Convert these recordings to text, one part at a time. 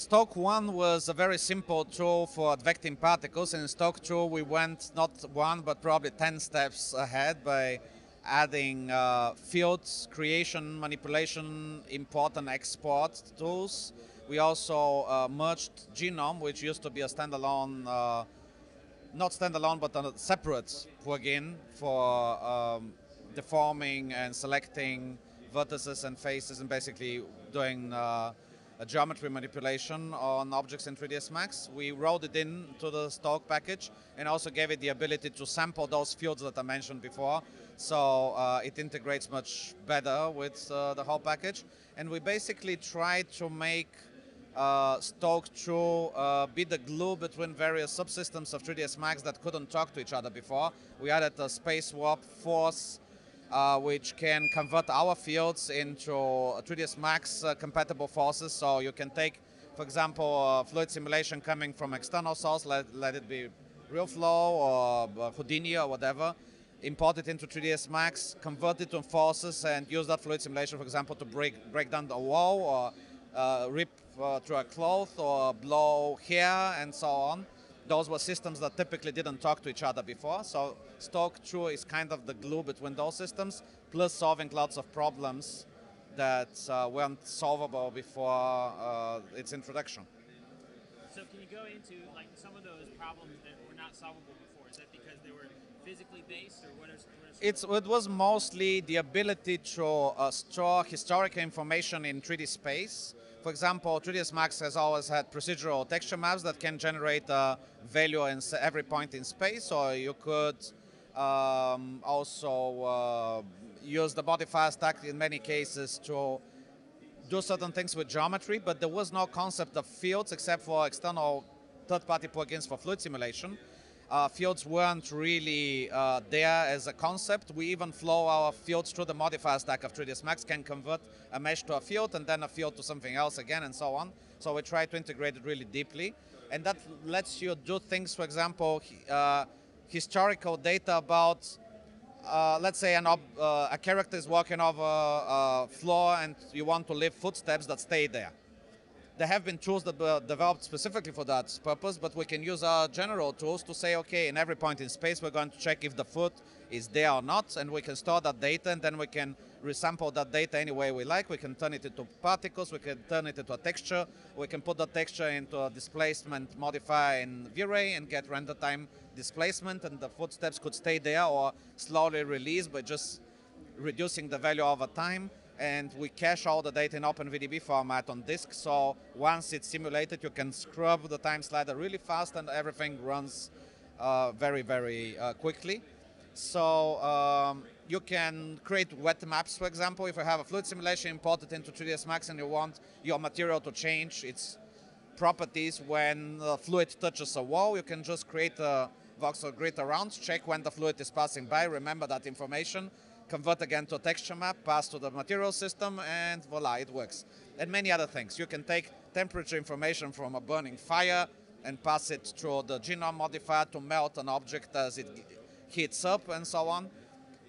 Stoke 1 was a very simple tool for advecting particles. In Stoke 2, we went not one, but probably 10 steps ahead by adding uh, fields, creation, manipulation, import and export tools. We also uh, merged Genome, which used to be a standalone, uh, not standalone, but a separate plugin for um, deforming and selecting vertices and faces and basically doing uh, a geometry manipulation on objects in 3ds Max. We wrote it into the Stoke package and also gave it the ability to sample those fields that I mentioned before. So uh, it integrates much better with uh, the whole package. And we basically tried to make uh, Stoke to uh, be the glue between various subsystems of 3ds Max that couldn't talk to each other before. We added a space warp force uh, which can convert our fields into 3ds Max uh, compatible forces. So you can take, for example, fluid simulation coming from external source, let, let it be RealFlow or uh, Houdini or whatever, import it into 3ds Max, convert it to forces, and use that fluid simulation, for example, to break break down the wall or uh, rip uh, through a cloth or blow hair and so on those were systems that typically didn't talk to each other before. So Stoke 2 is kind of the glue between those systems, plus solving lots of problems that uh, weren't solvable before uh, its introduction. So can you go into like some of those problems that were not solvable before? Is that because they were physically based, or it's it was mostly the ability to uh, store historical information in 3D space. For example, 3ds Max has always had procedural texture maps that can generate a value in every point in space, or you could um, also uh, use the modifier stack in many cases to do certain things with geometry, but there was no concept of fields except for external third-party plugins for fluid simulation uh, fields weren't really uh, there as a concept. We even flow our fields through the modifier stack of 3ds Max, can convert a mesh to a field and then a field to something else again and so on. So we try to integrate it really deeply. And that lets you do things, for example, uh, historical data about, uh, let's say an uh, a character is walking over a floor and you want to leave footsteps that stay there. There have been tools that were developed specifically for that purpose, but we can use our general tools to say, okay, in every point in space, we're going to check if the foot is there or not, and we can store that data, and then we can resample that data any way we like. We can turn it into particles, we can turn it into a texture, we can put the texture into a displacement modifier in V-Ray and get render time displacement, and the footsteps could stay there or slowly release by just reducing the value over time and we cache all the data in OpenVDB format on disk. So once it's simulated, you can scrub the time slider really fast and everything runs uh, very, very uh, quickly. So um, you can create wet maps, for example. If you have a fluid simulation imported into 3ds Max and you want your material to change its properties when the fluid touches a wall, you can just create a voxel grid around, check when the fluid is passing by, remember that information, convert again to a texture map, pass to the material system, and voila, it works. And many other things. You can take temperature information from a burning fire and pass it through the genome modifier to melt an object as it heats up and so on.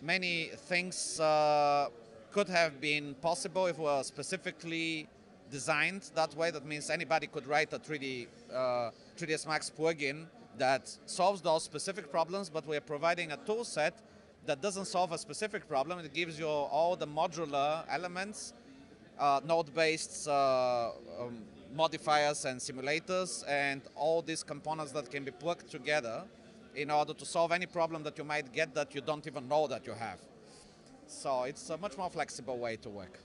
Many things uh, could have been possible if we were specifically designed that way. That means anybody could write a 3D, uh, 3ds Max plugin that solves those specific problems, but we are providing a tool set that doesn't solve a specific problem. It gives you all the modular elements, uh, node-based uh, um, modifiers and simulators, and all these components that can be plugged together in order to solve any problem that you might get that you don't even know that you have. So it's a much more flexible way to work.